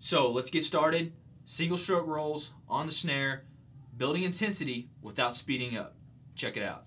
So let's get started. Single stroke rolls on the snare, building intensity without speeding up. Check it out.